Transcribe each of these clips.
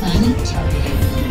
planet Terra.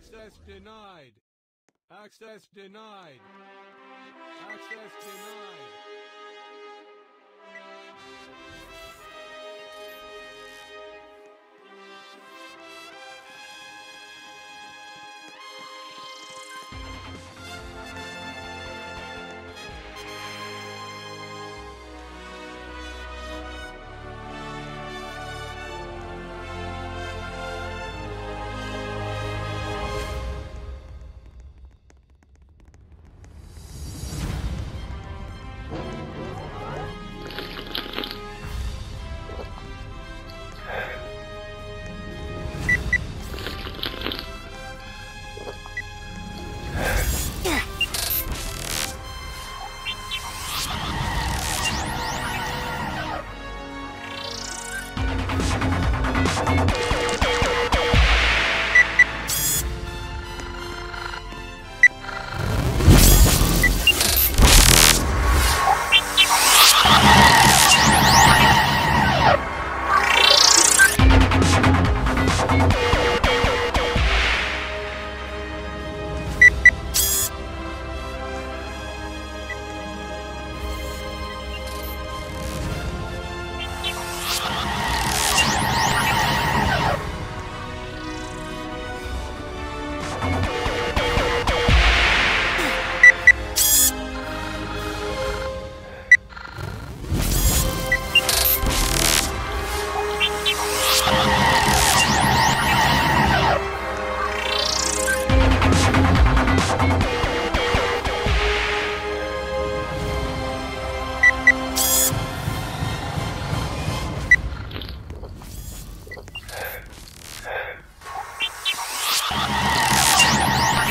Access denied. Access denied. Access denied.